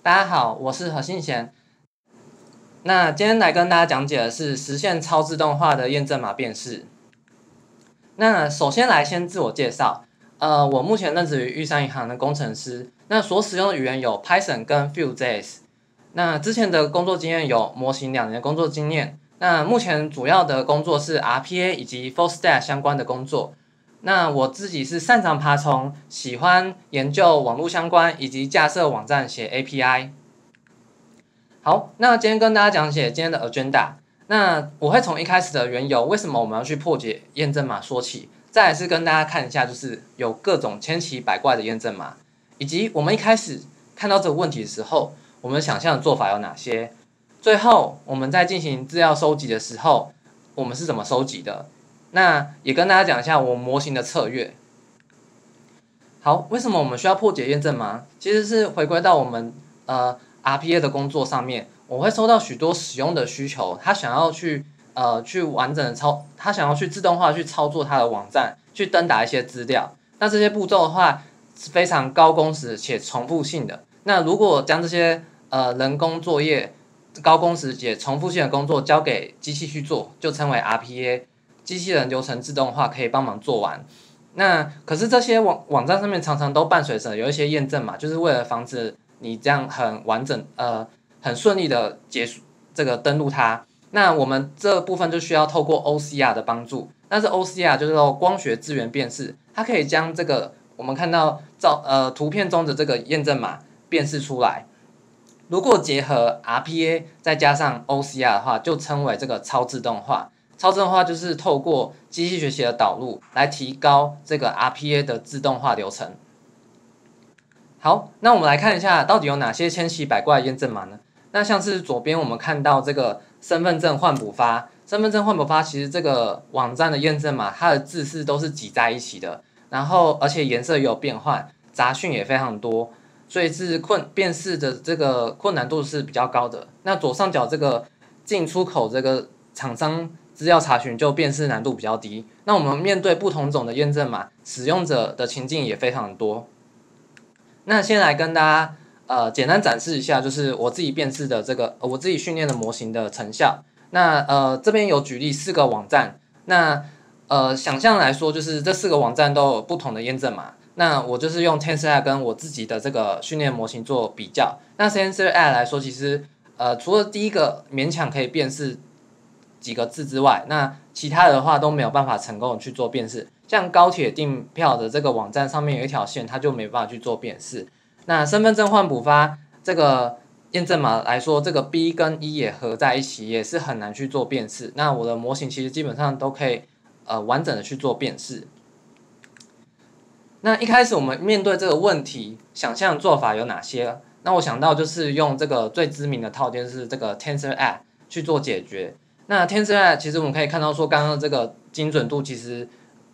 大家好，我是何信贤。那今天来跟大家讲解的是实现超自动化的验证码辨识。那首先来先自我介绍，呃，我目前任职于玉山银行的工程师，那所使用的语言有 Python 跟 Vue.js。那之前的工作经验有模型两年工作经验。那目前主要的工作是 RPA 以及 Full Stack 相关的工作。那我自己是擅长爬虫，喜欢研究网络相关以及架设网站写 API。好，那今天跟大家讲解今天的 agenda。那我会从一开始的缘由，为什么我们要去破解验证码说起，再来是跟大家看一下，就是有各种千奇百怪的验证码，以及我们一开始看到这个问题的时候，我们想象的做法有哪些。最后我们在进行资料收集的时候，我们是怎么收集的？那也跟大家讲一下我模型的策略。好，为什么我们需要破解验证码？其实是回归到我们呃 RPA 的工作上面，我会收到许多使用的需求，他想要去呃去完整的操，他想要去自动化去操作他的网站，去登打一些资料。那这些步骤的话是非常高工时且重复性的。那如果将这些呃人工作业、高工时且重复性的工作交给机器去做，就称为 RPA。机器人流程自动化可以帮忙做完，那可是这些网网站上面常常都伴随着有一些验证码，就是为了防止你这样很完整呃很顺利的结束这个登录它。那我们这部分就需要透过 OCR 的帮助，但是 OCR 就是说光学资源辨识，它可以将这个我们看到照呃图片中的这个验证码辨识出来。如果结合 RPA 再加上 OCR 的话，就称为这个超自动化。超自动化就是透过机器学习的导入来提高这个 RPA 的自动化流程。好，那我们来看一下到底有哪些千奇百怪的验证码呢？那像是左边我们看到这个身份证换补发，身份证换补发其实这个网站的验证码，它的字式都是挤在一起的，然后而且颜色也有变换，杂讯也非常多，所以是困辨识的这个困难度是比较高的。那左上角这个进出口这个厂商。资料查询就辨识难度比较低。那我们面对不同种的验证码，使用者的情境也非常多。那先来跟大家呃简单展示一下，就是我自己辨识的这个呃我自己训练的模型的成效。那呃这边有举例四个网站，那呃想象来说，就是这四个网站都有不同的验证码。那我就是用 TensorFlow 跟我自己的这个训练模型做比较。那 TensorFlow 来说，其实呃除了第一个勉强可以辨识。几个字之外，那其他的话都没有办法成功的去做辨识。像高铁订票的这个网站上面有一条线，它就没办法去做辨识。那身份证换补发这个验证码来说，这个 B 跟 E 也合在一起，也是很难去做辨识。那我的模型其实基本上都可以呃完整的去做辨识。那一开始我们面对这个问题，想象做法有哪些？那我想到就是用这个最知名的套件是这个 TensorFlow 去做解决。那 TensorFlow 其实我们可以看到说，刚刚这个精准度其实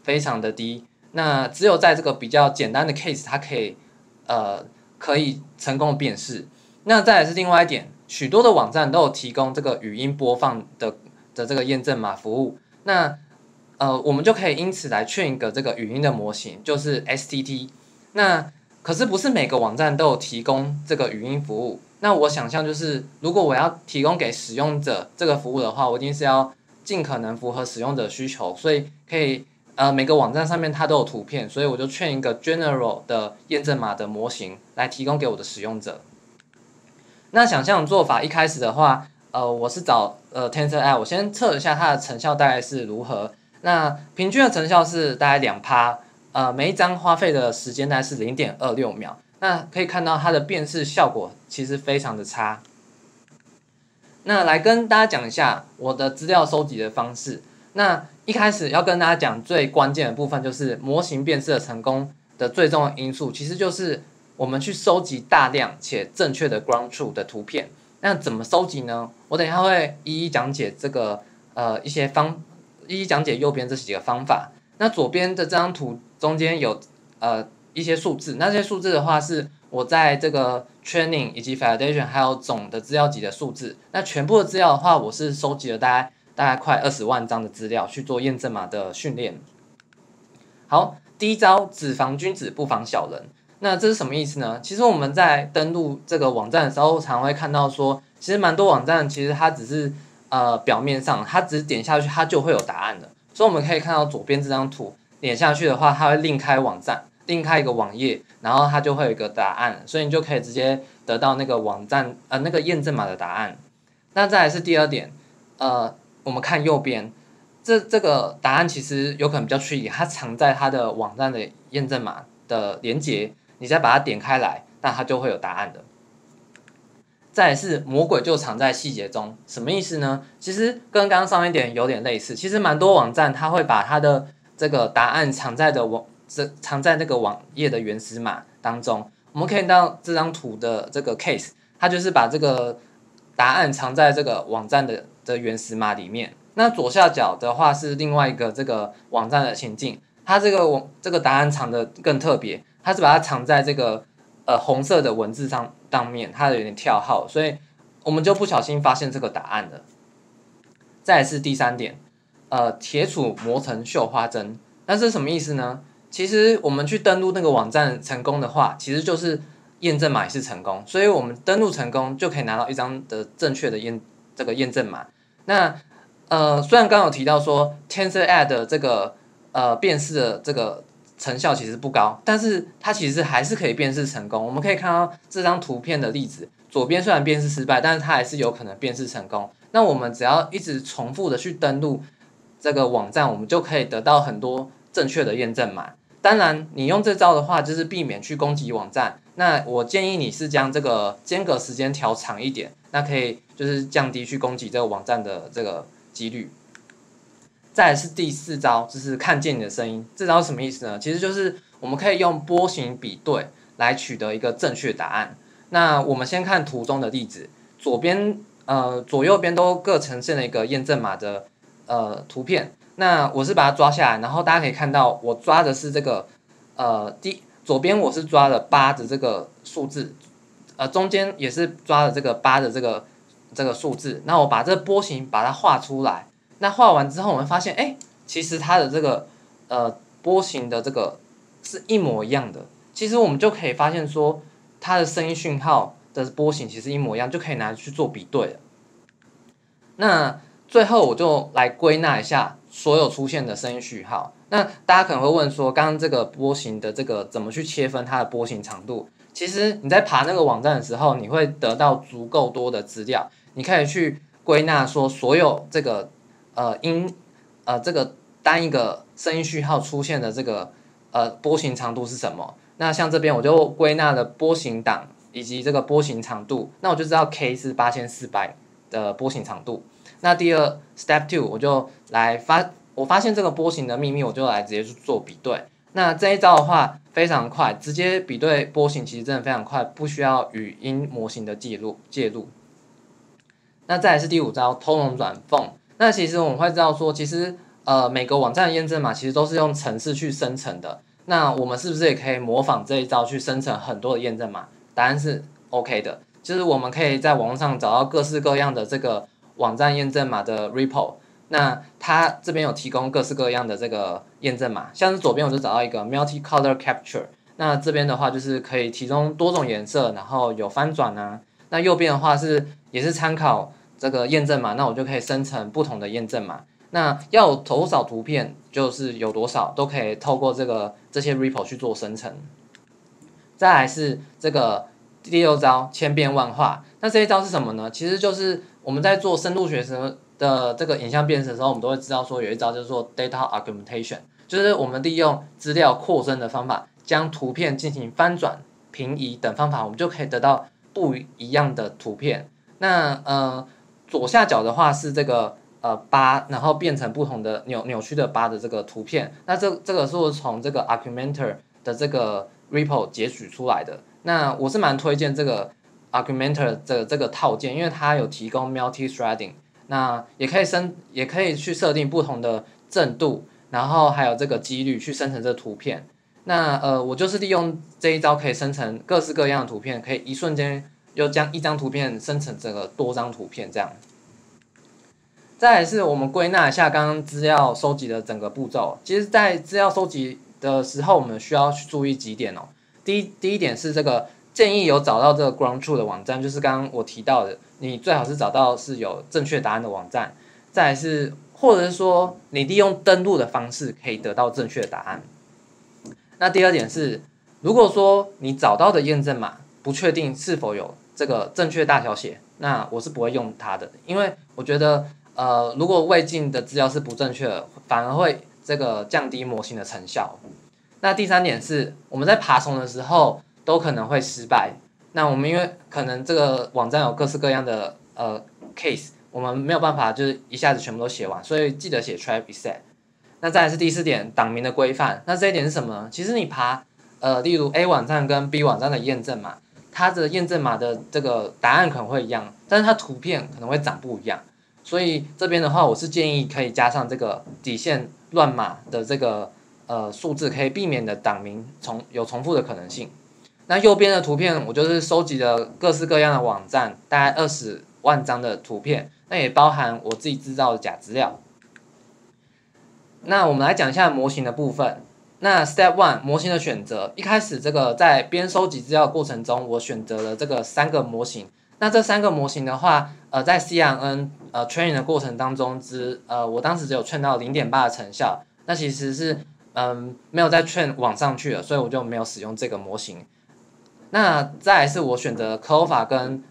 非常的低。那只有在这个比较简单的 case，它可以呃可以成功的辨识。那再来是另外一点，许多的网站都有提供这个语音播放的的这个验证码服务。那呃我们就可以因此来劝一个这个语音的模型，就是 STT。那可是不是每个网站都有提供这个语音服务。那我想象就是，如果我要提供给使用者这个服务的话，我一定是要尽可能符合使用者需求，所以可以呃每个网站上面它都有图片，所以我就劝一个 general 的验证码的模型来提供给我的使用者。那想象做法一开始的话，呃，我是找呃 TensorFlow，我先测一下它的成效大概是如何。那平均的成效是大概两趴，呃，每一张花费的时间大概是零点二六秒。那可以看到它的辨识效果其实非常的差。那来跟大家讲一下我的资料收集的方式。那一开始要跟大家讲最关键的部分，就是模型辨识的成功的最重要因素，其实就是我们去收集大量且正确的 ground truth 的图片。那怎么收集呢？我等一下会一一讲解这个呃一些方，一一讲解右边这几个方法。那左边的这张图中间有呃。一些数字，那些数字的话是我在这个 training 以及 validation 还有总的资料集的数字。那全部的资料的话，我是收集了大概大概快二十万张的资料去做验证码的训练。好，第一招，只防君子不防小人。那这是什么意思呢？其实我们在登录这个网站的时候，常会看到说，其实蛮多网站其实它只是呃表面上，它只是点下去它就会有答案的。所以我们可以看到左边这张图，点下去的话，它会另开网站，另开一个网页，然后它就会有一个答案，所以你就可以直接得到那个网站呃那个验证码的答案。那再来是第二点，呃，我们看右边，这这个答案其实有可能比较虚拟它藏在它的网站的验证码的连接，你再把它点开来，那它就会有答案的。再是魔鬼就藏在细节中，什么意思呢？其实跟刚刚上一点有点类似。其实蛮多网站它会把它的这个答案藏在的网这藏在那个网页的原始码当中。我们可以看到这张图的这个 case，它就是把这个答案藏在这个网站的的原始码里面。那左下角的话是另外一个这个网站的情境，它这个网这个答案藏的更特别，它是把它藏在这个呃红色的文字上。当面它有点跳号，所以我们就不小心发现这个答案了。再是第三点，呃，铁杵磨成绣花针，那是什么意思呢？其实我们去登录那个网站成功的话，其实就是验证码也是成功，所以我们登录成功就可以拿到一张的正确的验这个验证码。那呃，虽然刚有提到说 Tensor Add 这个呃辨识的这个。成效其实不高，但是它其实还是可以辨识成功。我们可以看到这张图片的例子，左边虽然辨识失败，但是它还是有可能辨识成功。那我们只要一直重复的去登录这个网站，我们就可以得到很多正确的验证码。当然，你用这招的话，就是避免去攻击网站。那我建议你是将这个间隔时间调长一点，那可以就是降低去攻击这个网站的这个几率。再是第四招，就是看见你的声音。这招什么意思呢？其实就是我们可以用波形比对来取得一个正确答案。那我们先看图中的例子，左边呃左右边都各呈现了一个验证码的呃图片。那我是把它抓下来，然后大家可以看到我抓的是这个呃第左边我是抓了八的这个数字，呃中间也是抓了这个八的这个这个数字。那我把这波形把它画出来。那画完之后，我们发现，哎，其实它的这个呃波形的这个是一模一样的。其实我们就可以发现说，它的声音讯号的波形其实一模一样，就可以拿去做比对了。那最后我就来归纳一下所有出现的声音序号。那大家可能会问说，刚刚这个波形的这个怎么去切分它的波形长度？其实你在爬那个网站的时候，你会得到足够多的资料，你可以去归纳说所有这个。呃，音，呃，这个单一个声音序号出现的这个呃波形长度是什么？那像这边我就归纳了波形档以及这个波形长度，那我就知道 k 是八千四百的波形长度。那第二 step two 我就来发，我发现这个波形的秘密，我就来直接去做比对。那这一招的话非常快，直接比对波形其实真的非常快，不需要语音模型的介入介入。那再来是第五招，偷龙转凤。那其实我们会知道说，其实呃每个网站的验证码其实都是用程式去生成的。那我们是不是也可以模仿这一招去生成很多的验证码？答案是 OK 的，就是我们可以在网上找到各式各样的这个网站验证码的 repo。那它这边有提供各式各样的这个验证码，像是左边我就找到一个 multi-color capture。那这边的话就是可以提供多种颜色，然后有翻转啊。那右边的话是也是参考。这个验证码，那我就可以生成不同的验证码。那要有多少图片，就是有多少，都可以透过这个这些 repo 去做生成。再来是这个第六招，千变万化。那这一招是什么呢？其实就是我们在做深度学习的这个影像辨识的时候，我们都会知道说有一招叫做 data augmentation，就是我们利用资料扩增的方法，将图片进行翻转、平移等方法，我们就可以得到不一样的图片。那呃。左下角的话是这个呃八，然后变成不同的扭扭曲的八的这个图片。那这这个是从这个 argumenter 的这个 repo 截取出来的。那我是蛮推荐这个 Augmenter 这这个套件，因为它有提供 multi threading，那也可以生也可以去设定不同的正度，然后还有这个几率去生成这图片。那呃我就是利用这一招可以生成各式各样的图片，可以一瞬间。又将一张图片生成这个多张图片，这样。再来是我们归纳一下刚刚资料收集的整个步骤。其实，在资料收集的时候，我们需要去注意几点哦。第一第一点是这个建议有找到这个 ground truth 的网站，就是刚刚我提到的，你最好是找到是有正确答案的网站。再是，或者是说你利用登录的方式可以得到正确的答案。那第二点是，如果说你找到的验证码不确定是否有这个正确大小写，那我是不会用它的，因为我觉得，呃，如果未尽的资料是不正确的，反而会这个降低模型的成效。那第三点是，我们在爬虫的时候都可能会失败。那我们因为可能这个网站有各式各样的呃 case，我们没有办法就是一下子全部都写完，所以记得写 try reset。那再来是第四点，党名的规范。那这一点是什么？其实你爬，呃，例如 A 网站跟 B 网站的验证码，它的验证码的这个答案可能会一样，但是它图片可能会长不一样。所以这边的话，我是建议可以加上这个底线乱码的这个呃数字，可以避免的党名重有重复的可能性。那右边的图片，我就是收集了各式各样的网站，大概二十万张的图片，那也包含我自己制造的假资料。那我们来讲一下模型的部分。那 Step One 模型的选择，一开始这个在边收集资料过程中，我选择了这个三个模型。那这三个模型的话，呃，在 CNN 呃 training 的过程当中，只呃我当时只有 train 到零点八的成效。那其实是嗯没有再 train 往上去了，所以我就没有使用这个模型。那再来是我选择 c l o v a 跟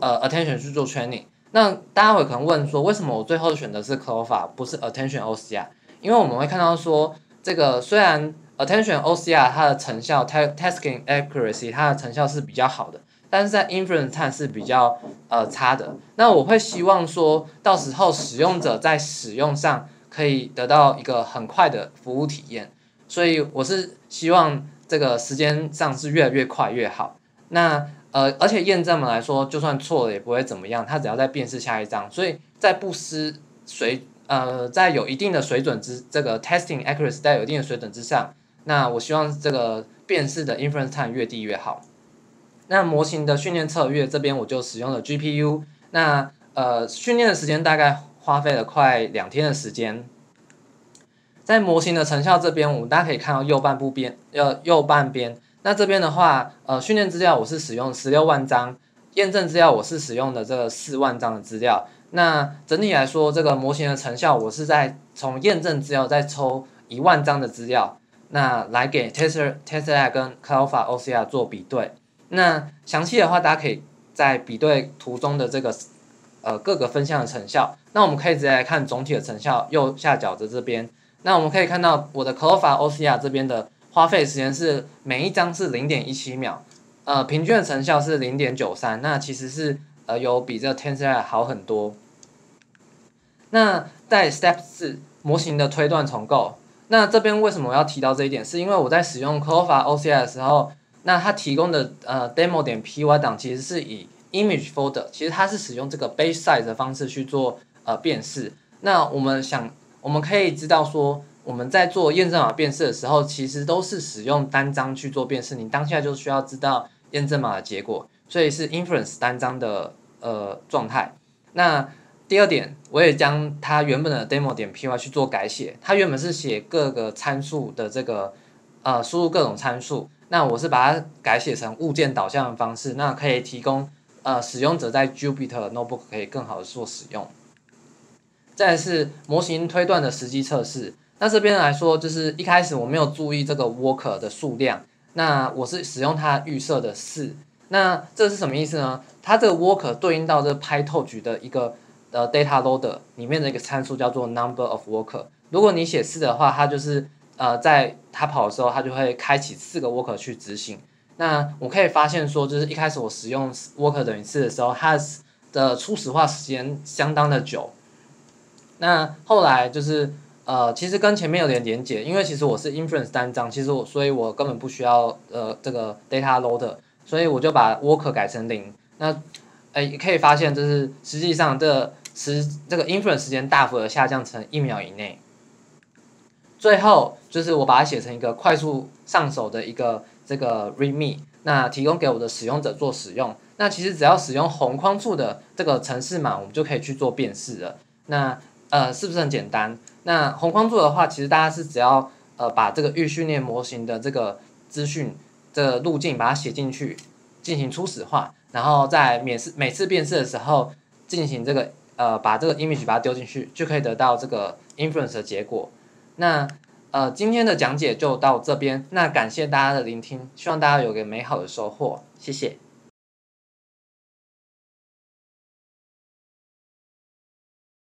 呃 Attention 去做 training。那大家会可能问说，为什么我最后选的是 c l o v a 不是 Attention OCR？因为我们会看到说，这个虽然 attention OCR 它的成效，testing accuracy 它的成效是比较好的，但是在 inference time 是比较呃差的。那我会希望说到时候使用者在使用上可以得到一个很快的服务体验，所以我是希望这个时间上是越来越快越好。那呃，而且验证嘛来说，就算错了也不会怎么样，它只要再辨识下一张，所以在不失水。呃，在有一定的水准之这个 testing accuracy 在有一定的水准之上，那我希望这个辨识的 inference time 越低越好。那模型的训练策略这边我就使用了 GPU，那呃训练的时间大概花费了快两天的时间。在模型的成效这边，我们大家可以看到右半部边，呃右半边，那这边的话，呃训练资料我是使用十六万张，验证资料我是使用的这个四万张的资料。那整体来说，这个模型的成效，我是在从验证资料再抽一万张的资料，那来给 Tesla Tesla 跟 c l o u d a OCR 做比对。那详细的话，大家可以在比对图中的这个呃各个分项的成效。那我们可以直接来看总体的成效，右下角的这边。那我们可以看到我的 c l o f a OCR 这边的花费时间是每一张是零点一七秒，呃，平均的成效是零点九三。那其实是呃有比这 Tesla 好很多。那在 Step 四模型的推断重构，那这边为什么我要提到这一点？是因为我在使用 c l o f a OCR 的时候，那它提供的呃 demo 点 py 档其实是以 image folder，其实它是使用这个 base size 的方式去做呃辨识。那我们想，我们可以知道说，我们在做验证码辨识的时候，其实都是使用单张去做辨识，你当下就需要知道验证码的结果，所以是 inference 单张的呃状态。那第二点，我也将它原本的 demo 点 py 去做改写。它原本是写各个参数的这个呃输入各种参数，那我是把它改写成物件导向的方式，那可以提供呃使用者在 Jupyter Notebook 可以更好的做使用。再是模型推断的实际测试，那这边来说就是一开始我没有注意这个 worker 的数量，那我是使用它预设的四，那这是什么意思呢？它这个 worker 对应到这 PyTorch 的一个呃，data loader 里面的一个参数叫做 number of worker。如果你写四的话，它就是呃，在它跑的时候，它就会开启四个 worker 去执行。那我可以发现说，就是一开始我使用 worker 等于四的时候，它的初始化时间相当的久。那后来就是呃，其实跟前面有点连结，因为其实我是 inference 单张，其实我所以我根本不需要呃这个 data loader，所以我就把 worker 改成零。那哎，可以发现就是实际上这时这个 inference 时间大幅的下降成一秒以内。最后就是我把它写成一个快速上手的一个这个 readme，那提供给我的使用者做使用。那其实只要使用红框处的这个程式码，我们就可以去做辨识了。那呃是不是很简单？那红框做的话，其实大家是只要呃把这个预训练模型的这个资讯这个路径把它写进去，进行初始化，然后在每次每次辨识的时候进行这个呃把这个 image 把它丢进去，就可以得到这个 inference 的结果。那呃今天的讲解就到这边，那感谢大家的聆听，希望大家有个美好的收获，谢谢。